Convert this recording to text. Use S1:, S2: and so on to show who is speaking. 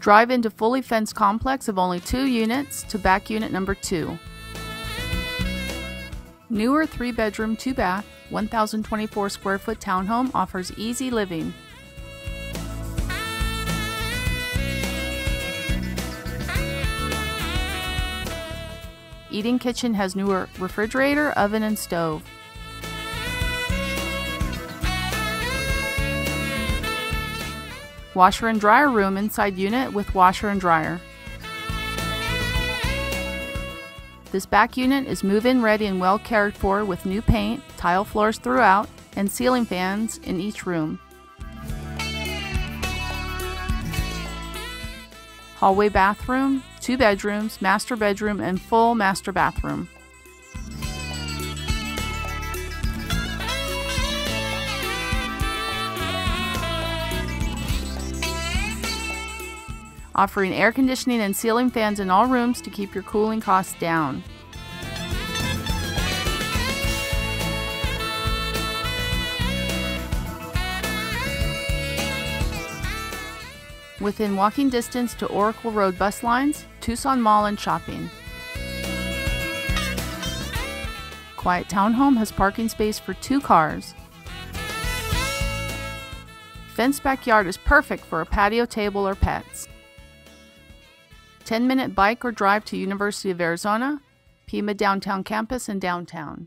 S1: Drive into fully fenced complex of only two units to back unit number two. Newer three bedroom, two bath, 1,024 square foot townhome offers easy living. Eat-in kitchen has newer refrigerator, oven, and stove. Washer and dryer room inside unit with washer and dryer. This back unit is move-in ready and well cared for with new paint, tile floors throughout, and ceiling fans in each room. Hallway bathroom, two bedrooms, master bedroom, and full master bathroom. Offering air conditioning and ceiling fans in all rooms to keep your cooling costs down. Within walking distance to Oracle Road bus lines, Tucson Mall and shopping. Quiet Townhome has parking space for two cars. Fenced backyard is perfect for a patio table or pets. 10 minute bike or drive to University of Arizona, Pima Downtown Campus, and downtown.